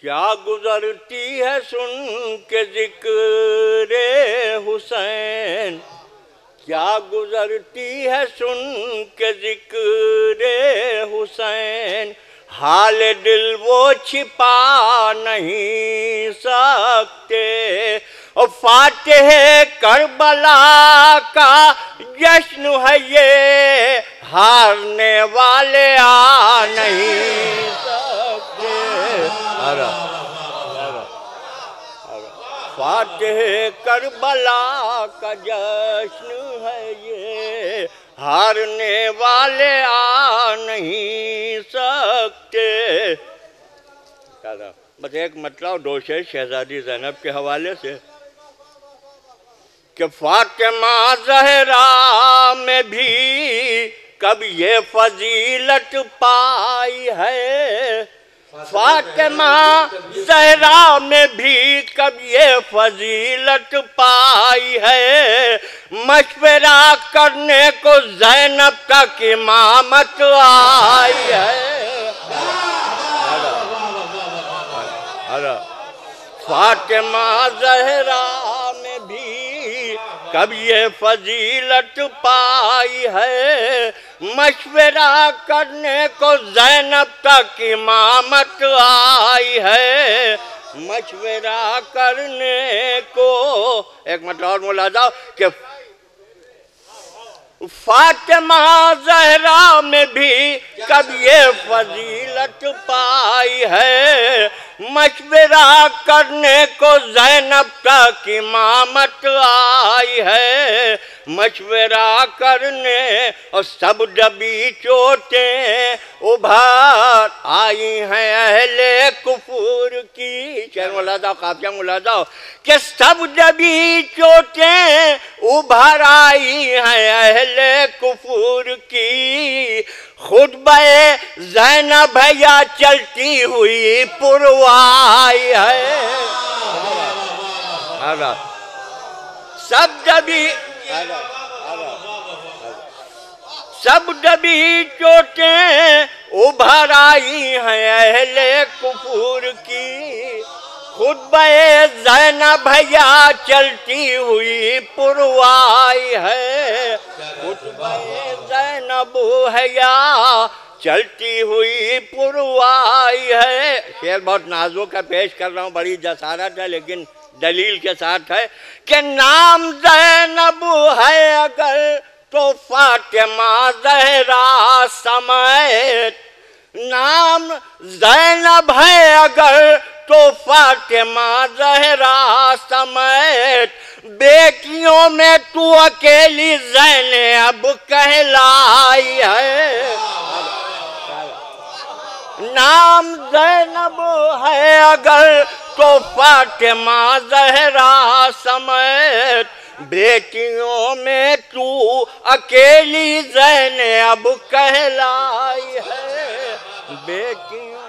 کیا گزرتی ہے سن کے ذکر حسین؟ کیا گزرتی ہے سن کے ذکر حسین؟ حال دل وہ چھپا نہیں سکتے۔ اور فاتح کربلا کا جشن ہے یہ، ہارنے والے آ نہیں فاتح کربلا کا جشن ہے یہ، ہارنے والے آ نہیں سکتے۔ بس ایک مطلب دو شیر شہزادی زینب کے حوالے سے کہ فاطمہ زہرا میں بھی کب یہ فضیلت پائی ہے۔ فاطمہ زہرا میں بھی کب یہ فضیلت پائی ہے؟ مشورہ کرنے کو زینب تک امامت آئی ہے۔ فاطمہ زہرا کب یہ فضیلت پائی ہے؟ مشورہ کرنے کو زینب تک امامت آئی ہے۔ مشورہ کرنے کو ایک مطلب اور ملازہ کہ فاطمہ زہرا میں بھی کب یہ فضیلت پائی ہے؟ مشورہ کرنے کو زینب تک امامت آئی ہے۔ مشورہ کرنے اور سب ڈبی چوٹیں ابھار آئی ہیں۔ اہل کفور کی شہر ملازہ قافیہ ملازہ کہ سب ڈبی چوٹیں ابھار آئی ہیں۔ اہل کفور کی خطبہ زینب یا چلتی ہوئی پروائی ہے۔ سب ڈبی سب ڈبی چوٹیں ابھر آئی ہیں اہل کفور کی۔ خطبہ زینب یا چلتی ہوئی پروائی ہے۔ زینب یا چلتی ہوئی پروائی ہے۔ شعر بہت نازوں کا پیش کر رہا ہوں، بڑی جسارت ہے، لیکن دلیل کے ساتھ ہے کہ نام زینب ہے اگر تو فاطمہ زہرا سمیت۔ نام زینب ہے اگر تو فاطمہ زہرا سمیت۔ بیٹیوں میں تو اکیلی زینب کہلائی ہے۔ نام زینب ہے اگر تو فاطمہ زہرا سمیت۔ بیٹیوں میں تو اکیلی زینب کہلائی ہے۔ بیٹیوں